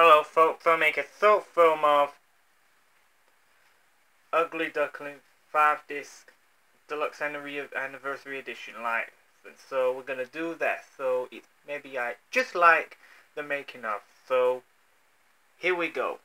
Hello folks, I make a short film of Ugly Duckling 5 disc deluxe anniversary edition like so we're gonna do that. So it maybe I just like the making of. So here we go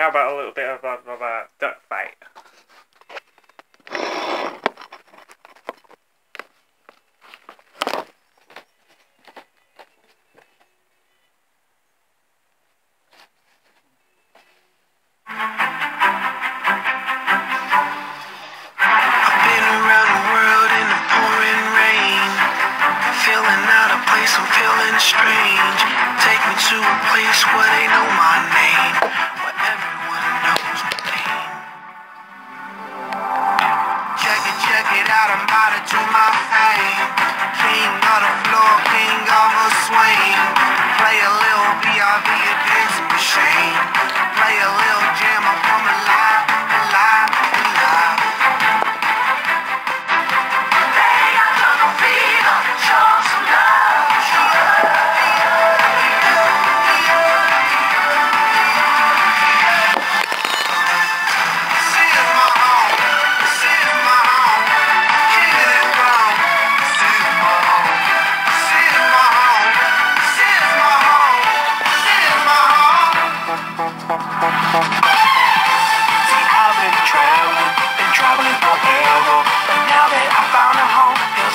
how about a little bit of, of, a duck fight? Feeling strange. Take me to a place where they know my name, out, I'm about to my thing. King of the floor, king of a swing. Play a little B.I.B. a dancing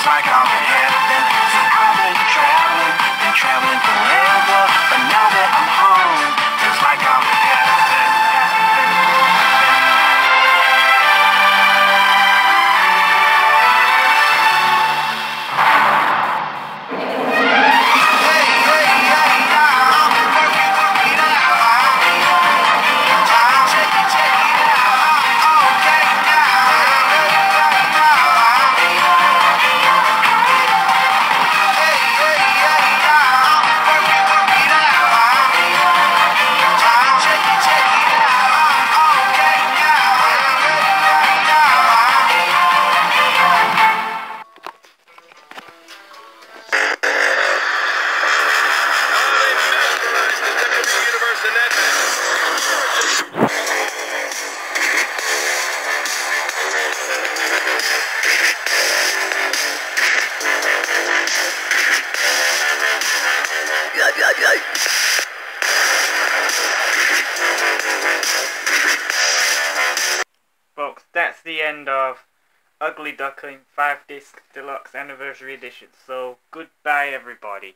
like I've been traveling, been traveling forever. End of Ugly Duckling 5 Disc Deluxe Anniversary Edition. So, goodbye everybody.